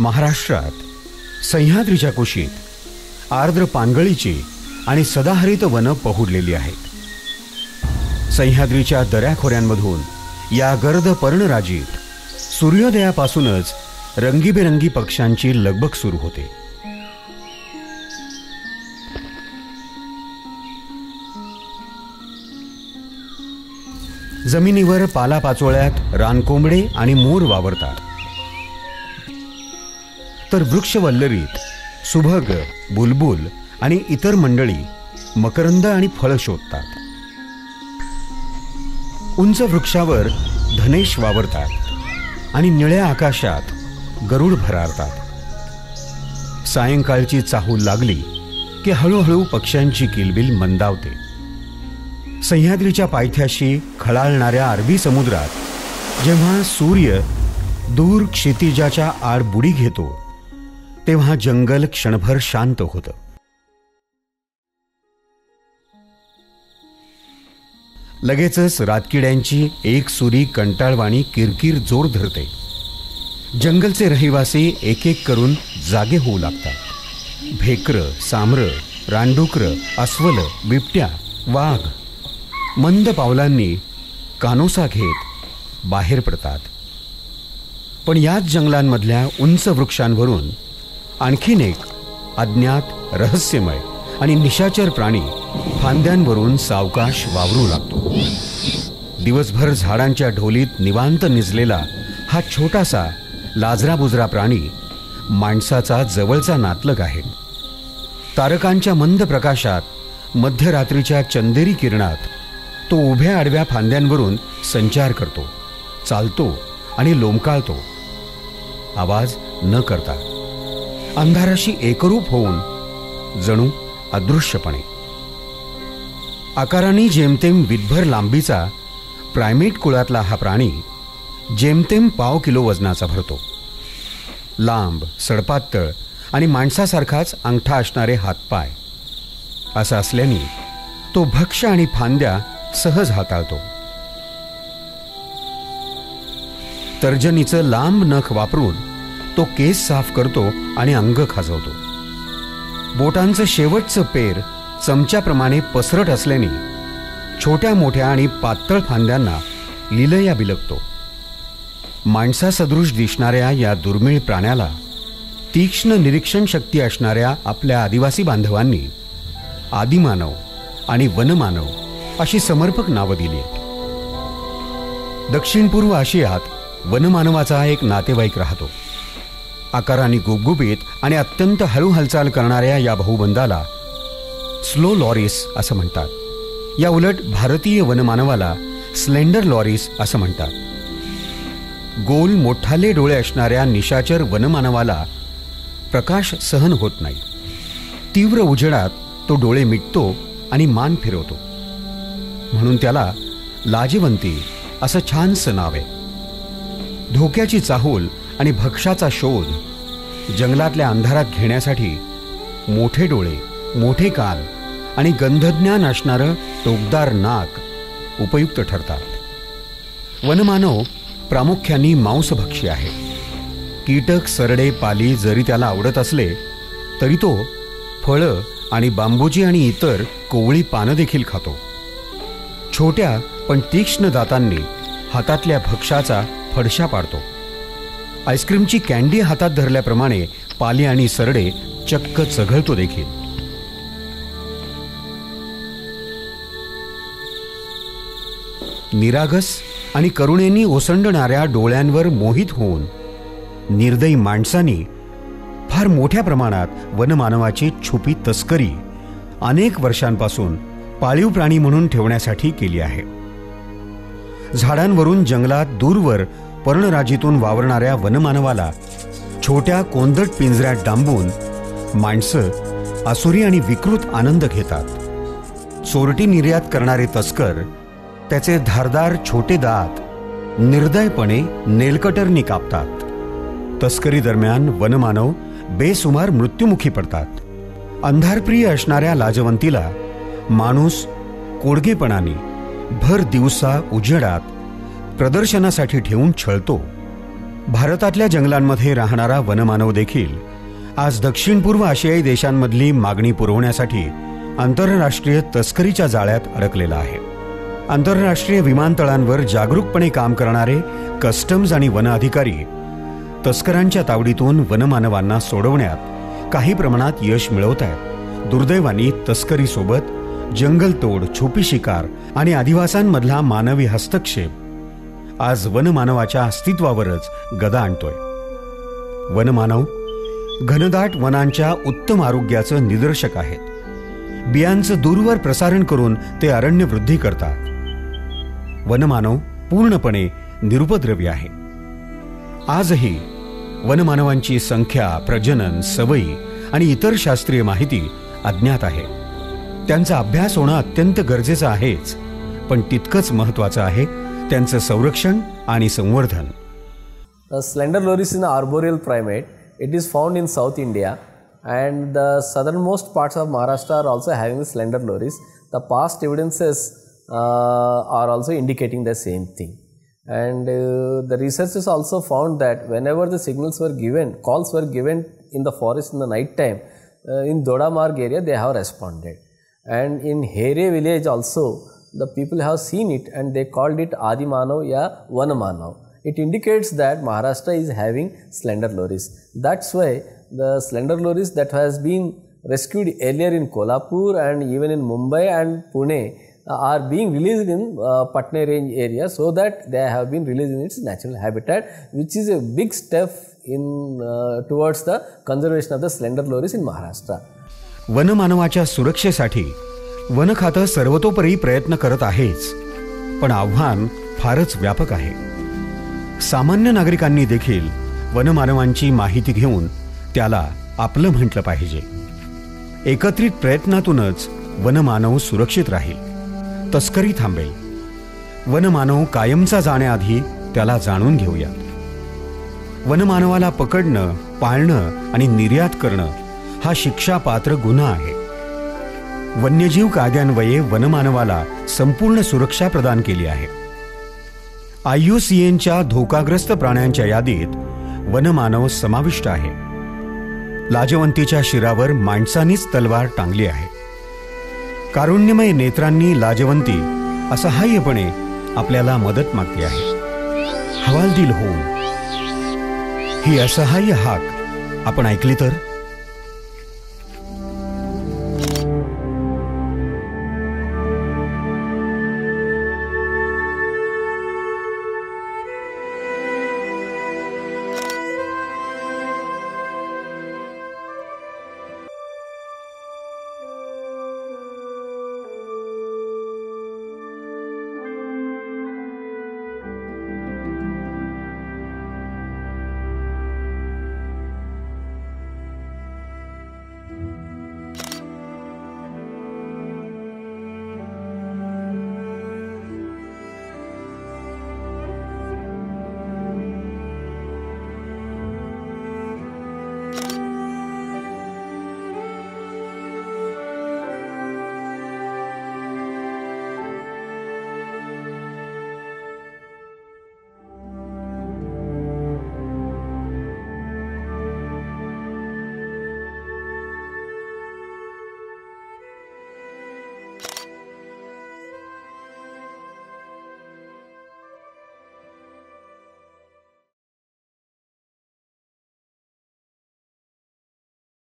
महाराष्ट्रात सह्याद्रीच्या कुशीत आर्द्र पानगळीची आणि सदाहरित वनं पहुडलेली आहेत. सह्याद्रीच्या दऱ्याखोऱ्यांमधून या गर्द पर्णराजीत सूर्योदयापासूनच रंगीबेरंगी पक्ष्यांची लगबग सुरू होते. जमिनीवर पालापाचोळ्यात रानकोंबडे आणि मोर वावरतात. तर वृक्षवल्लरीत सुभग बुलबुल आणि इतर मंडळी मकरंद आणि फळं शोधतात. उंच वृक्षावर धनेश वावरतात आणि निळ्या आकाशात गरुड भरारतात. सायंकाळची चाहूल लागली की हळूहळू पक्ष्यांची किलबिल मंदावते. सह्याद्रीच्या पायथ्याशी खळाळणाऱ्या अरबी समुद्रात जेव्हा सूर्य दूर क्षितिजाच्या आड बुडी घेतो तेव्हा जंगल क्षणभर शांत होतं. लगेचच रातकिड्यांची एक सुरी कंटाळवाणी किरकिर जोर धरते. जंगलचे रहिवासी एक एक करून जागे होऊ लागतात. भेकर सामरं रानडुकर अस्वल बिबट्या वाघ मंद पावलांनी कानोसा घेत बाहेर पडतात. पण याच जंगलांमधल्या उंच वृक्षांवरून आणखीन एक अज्ञात रहस्यमय आणि निशाचर प्राणी फांद्यांवरून सावकाश वावरू लागतो. दिवसभर झाडांच्या ढोलीत निवांत निजलेला हा छोटासा लाजराबुजरा प्राणी माणसाचा जवळचा नातलग आहे. तारकांच्या मंद प्रकाशात मध्यरात्रीच्या चंदेरी किरणात तो उभ्या आडव्या फांद्यांवरून संचार करतो चालतो आणि लोंबकाळतो. आवाज न करता. अंधाराशी एकरूप होऊन जणू अदृश्यपणे. आकाराने जेमतेम विदभर लांबीचा प्रायमेट कुळातला हा प्राणी जेमतेम पाव किलो वजनाचा भरतो. लांब सडपातळ आणि माणसासारखाच अंगठा असणारे हातपाय. असं असल्याने तो भक्ष आणि फांद्या सहज हाताळतो. तर्जनीचं लांब नख वापरून तो केस साफ करतो आणि अंग खाजवतो. बोटांचं शेवटचं पेर चमच्याप्रमाणे पसरट असल्याने छोट्या मोठ्या आणि पातळ फांद्यांना लिलया बिलगतो. माणसासदृश दिसणाऱ्या या दुर्मिळ प्राण्याला तीक्ष्ण निरीक्षण शक्ती असणाऱ्या आपल्या आदिवासी बांधवांनी आदिमानव आणि वनमानव अशी समर्पक नावं दिली आहेत. दक्षिण पूर्व आशियात वनमानवाचा एक नातेवाईक राहतो. आकाराने गुबगुबीत आणि अत्यंत हळू हालचाल करणाऱ्या या भाऊबंदाला स्लो लॉरीस असं म्हणतात. या उलट भारतीय वनमानवाला स्लेंडर लॉरीस असं म्हणतात. गोल मोठाले डोळे असणाऱ्या निशाचर वनमानवाला प्रकाश सहन होत नाही. तीव्र उजेडात तो डोळे मिटतो आणि मान फिरवतो. म्हणून त्याला लाजवंती असं छानसं नाव आहे. धोक्याची चाहूल आणि भक्षाचा शोध जंगलातल्या अंधारात घेण्यासाठी मोठे डोळे मोठे कान आणि गंधज्ञान असणारं टोकदार नाक उपयुक्त ठरतात. वनमानव प्रामुख्याने मांसभक्षी आहे. कीटक सरडे पाली जरी त्याला आवडत असले तरी तो फळं आणि बांबूजी आणि इतर कोवळी पानं देखील खातो. छोट्या पण तीक्ष्ण दातांनी हातातल्या भक्ष्याचा फडशा पाडतो. आईस्क्रीमची कॅन्डी हातात धरल्याप्रमाणे पाली आणि सरडे चक्क चघळतो देखील. निरागस आणि करुणेनी ओसंडणाऱ्या डोळ्यांवर मोहित होऊन निर्दयी माणसांनी फार मोठ्या प्रमाणात वनमानवाची छुपी तस्करी अनेक वर्षांपासून पाळीव प्राणी म्हणून ठेवण्यासाठी केली आहे. झाडांवरून जंगलात दूरवर पर्णराजीतून वावरणाऱ्या वनमानवाला छोट्या कोंदट पिंजऱ्यात डांबून माणसं आसुरी आणि विकृत आनंद घेतात. चोरटी निर्यात करणारे तस्कर त्याचे धारदार छोटे दात निर्दयपणे नेलकटरनी कापतात. तस्करी दरम्यान वनमानव बेसुमार मृत्युमुखी पडतात. अंधारप्रिय असणाऱ्या लाजवंतीला माणूस कोडगेपणाने भर दिवसा उजेडात प्रदर्शनासाठी ठेवून छळतो. भारतातल्या जंगलांमध्ये राहणारा वनमानव देखील आज दक्षिण पूर्व आशियाई देशांमधली मागणी पुरवण्यासाठी आंतरराष्ट्रीय तस्करीच्या जाळ्यात अडकलेला आहे. आंतरराष्ट्रीय विमानतळांवर जागरूकपणे काम करणारे कस्टम्स आणि वन अधिकारी तस्करांच्या तावडीतून वनमानवांना सोडवण्यात काही प्रमाणात यश मिळवत आहेत. दुर्दैवानी तस्करीसोबत जंगलतोड छुपी शिकार आणि आदिवासांमधला मानवी हस्तक्षेप आज वनमानवाच्या अस्तित्वावरच गदा आणतोय. वनमानव घनदाट वनांच्या उत्तम आरोग्याचं निदर्शक आहेत. बियांचं दूरवर प्रसारण करून ते अरण्य वृद्धी करतात. वनमानव पूर्णपणे निरुपद्रवी आहे. आजही वनमानवांची संख्या प्रजनन सवयी आणि इतर शास्त्रीय माहिती अज्ञात आहे. त्यांचा अभ्यास होणं अत्यंत गरजेचं आहेच पण तितकंच महत्वाचं आहे त्यांचं संरक्षण आणि संवर्धन The slender loris is an arboreal primate. It is found in South India and the southernmost parts of Maharashtra are also having the slender loris. The past evidences uh, are also indicating the same thing. And uh, the researchers also found that whenever the signals were given, calls were given in the forest in the night time, uh, in Dodamarg area, they have responded. And in Here village also, the people have seen it and they called it Adimanav ya Vanamanav. It indicates that Maharashtra is having slender loris. That's why the slender loris that has been rescued earlier in Kolhapur and even in Mumbai and Pune uh, are being released in uh, Patna range area so that they have been released in its natural habitat, which is a big step in uh, towards the conservation of the slender loris in Maharashtra. वनमानवाच्या सुरक्षेसाठी one खातं सर्वतोपरी प्रयत्न करत आहेच. पण आव्हान फारच व्यापक आहे. सामान्य नागरिकांनी देखील वनमानवांची माहिती घेऊन त्याला आपलं म्हटलं पाहिजे. एकत्रित प्रयत्नातूनच वनमानव सुरक्षित राहील. तस्करी थांबेल. वनमानव कायमचा जाण्याआधी त्याला जाणून घेऊयात वनमानवाला पकडणं पाळणं आणि निर्यात करणं हा शिक्षापात्र गुन्हा आहे. वन्यजीव कायद्यान्वये वनमानवाला संपूर्ण सुरक्षा प्रदान केली आहे. आययुसीएनच्या धोकाग्रस्त प्राण्यांच्या यादीत वनमानव समाविष्ट आहे. लाजवंतीच्या शिरावर माणसानीच तलवार टांगली आहे. कारुण्यमय नेत्रांनी लाजवंती असहाय्यपणे आपल्याला मदत मागते आहे. हवालदिल होऊन. ही असहाय्य हाक आपण ऐकली तर?